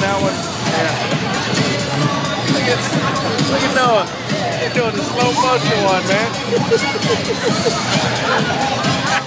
that one. Yeah. Look at, look at Noah. He's doing the slow motion one, man.